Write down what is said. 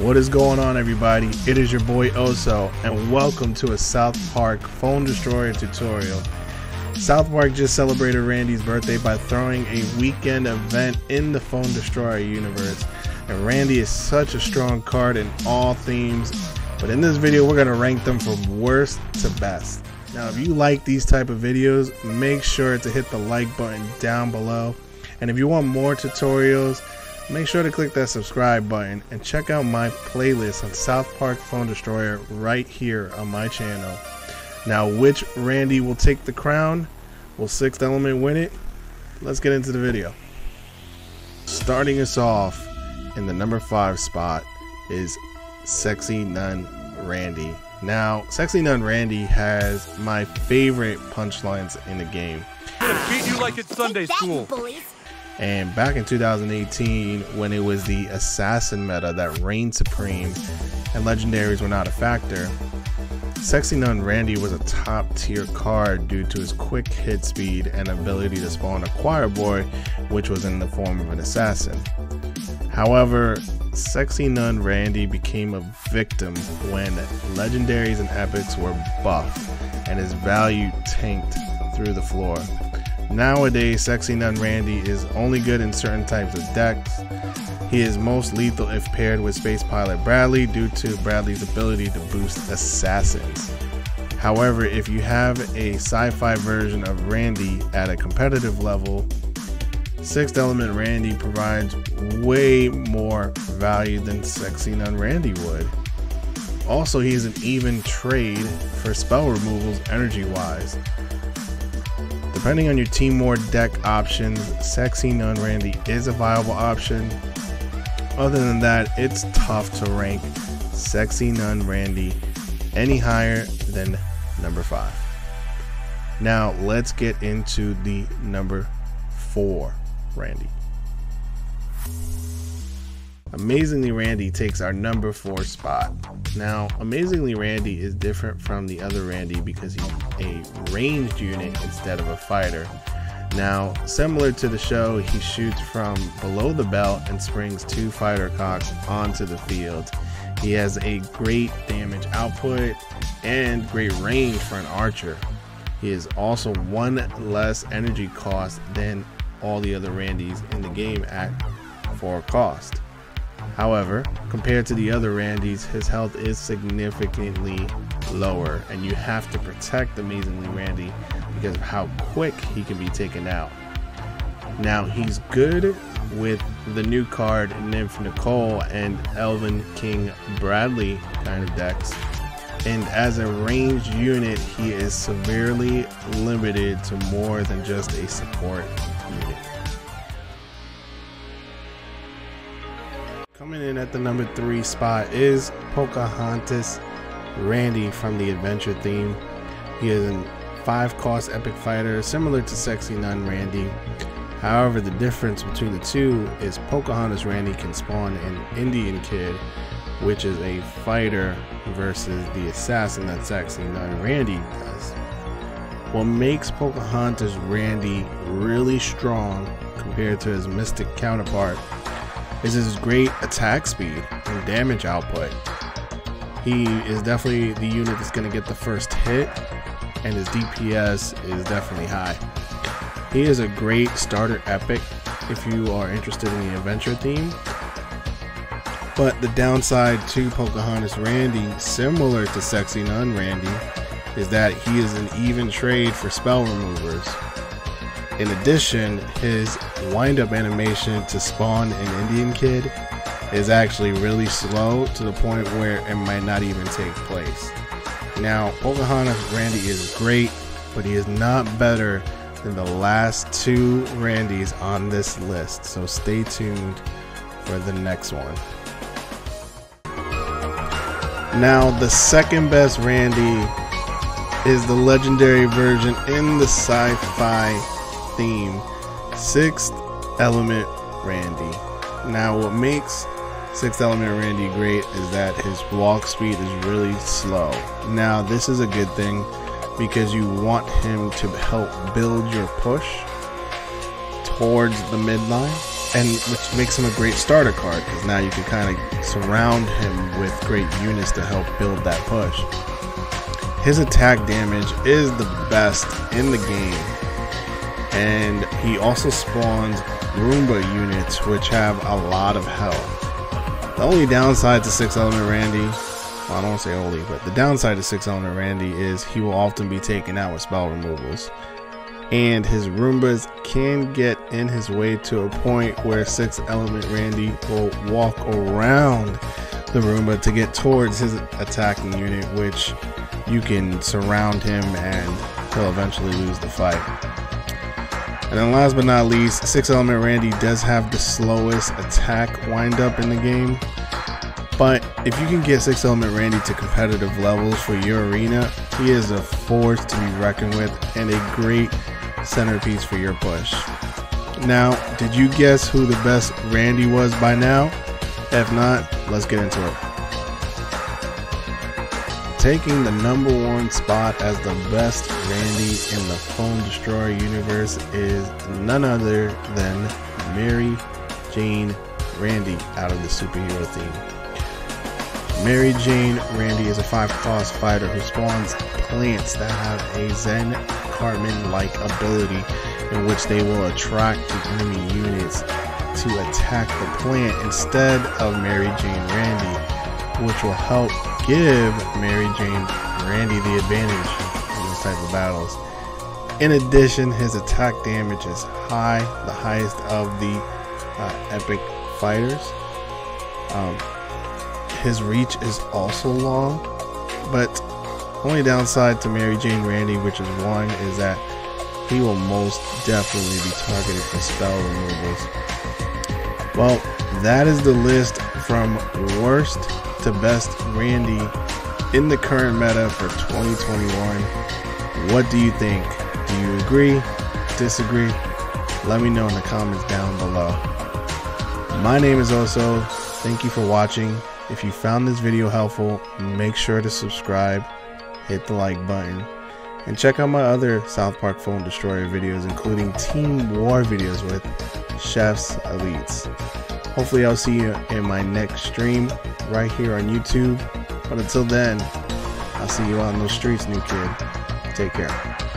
What is going on, everybody? It is your boy Oso, and welcome to a South Park Phone Destroyer tutorial. South Park just celebrated Randy's birthday by throwing a weekend event in the Phone Destroyer universe. And Randy is such a strong card in all themes, but in this video we're going to rank them from worst to best. Now if you like these type of videos, make sure to hit the like button down below. And if you want more tutorials, make sure to click that subscribe button and check out my playlist on South Park Phone Destroyer right here on my channel. Now, which Randy will take the crown? Will Sixth Element win it? Let's get into the video. Starting us off in the number 5 spot is Sexy Nun Randy. Now, Sexy Nun Randy has my favorite punchlines in the game. I'm gonna beat you like it's Sunday school. And back in 2018, when it was the assassin meta that reigned supreme and legendaries were not a factor, Sexy Nun Randy was a top tier card due to his quick hit speed and ability to spawn a choir boy, which was in the form of an assassin. However, Sexy Nun Randy became a victim when legendaries and epics were buffed and his value tanked through the floor. Nowadays, Sexy Nun Randy is only good in certain types of decks. He is most lethal if paired with Space Pilot Bradley due to Bradley's ability to boost assassins. However, if you have a sci fi version of Randy at a competitive level, Sixth Element Randy provides way more value than Sexy Nun Randy would. Also, he is an even trade for spell removals energy wise. Depending on your team war deck options, Sexy Nun Randy is a viable option. Other than that, it's tough to rank Sexy Nun Randy any higher than number 5. Now, let's get into the number 4 Randy. Amazingly Randy takes our number 4 spot. Now, Amazingly Randy is different from the other Randy because he's a ranged unit instead of a fighter. Now, similar to the show, he shoots from below the belt and springs two fighter cocks onto the field. He has a great damage output and great range for an archer. He is also one less energy cost than all the other Randys in the game at 4 cost. However, compared to the other Randys, his health is significantly lower, and you have to protect Amazingly Randy because of how quick he can be taken out. Now, he's good with the new card Nymph Nicole and Elven King Bradley kind of decks. And as a ranged unit, he is severely limited to more than just a support unit. Coming in at the number three spot is Pocahontas Randy from the adventure theme. He is a five cost epic fighter similar to Sexy Nun Randy. However, the difference between the two is Pocahontas Randy can spawn an Indian Kid, which is a fighter, versus the assassin that Sexy Nun Randy does. What makes Pocahontas Randy really strong compared to his Mystic counterpart is his great attack speed and damage output. He is definitely the unit that's going to get the first hit, and his DPS is definitely high. He is a great starter epic if you are interested in the adventure theme. But the downside to Pocahontas Randy, similar to Sexy Nun Randy, is that he is an even trade for spell removers. In addition, his wind up animation to spawn an Indian kid is actually really slow to the point where it might not even take place. Now, Pocahontas Randy is great, but he is not better than the last two Randys on this list, so stay tuned for the next one. Now, the second best Randy is the legendary version in the sci fi theme Sixth Element Randy. Now, what makes Sixth Element Randy great is that his walk speed is really slow. Now, this is a good thing because you want him to help build your push towards the midline and which makes him a great starter card because now you can kind of surround him with great units to help build that push. His attack damage is the best in the game, and he also spawns Roomba units which have a lot of health. The only downside to 6 Element Randy, well, I don't want to say only, but the downside to 6 Element Randy is he will often be taken out with spell removals and his Roombas can get in his way to a point where 6 element Randy will walk around the Roomba to get towards his attacking unit, which you can surround him and he'll eventually lose the fight. And then last but not least, 6 element Randy does have the slowest attack windup in the game. But if you can get 6 element Randy to competitive levels for your arena, he is a force to be reckoned with and a great centerpiece for your push. Now, did you guess who the best Randy was by now? If not, let's get into it. Taking the number one spot as the best Randy in the Phone Destroyer universe is none other than Mary Jane Randy out of the superhero theme. Mary Jane Randy is a 5 cost fighter who spawns plants that have a Zen Cartman like ability in which they will attract the enemy units to attack the plant instead of Mary Jane Randy, which will help give Mary Jane Randy the advantage in this type of battles. In addition, his attack damage is high, the highest of the uh, epic fighters. Um, his reach is also long, but only downside to Mary Jane Randy, which is one, is that he will most definitely be targeted for spell removals. Well, that is the list from worst to best Randy in the current meta for 2021. What do you think? Do you agree? Disagree? Let me know in the comments down below. My name is Oso. Thank you for watching. If you found this video helpful, make sure to subscribe hit the like button, and check out my other South Park Phone Destroyer videos, including Team War videos with Chefs Elites. Hopefully, I'll see you in my next stream right here on YouTube. But until then, I'll see you out in the streets, new kid. Take care.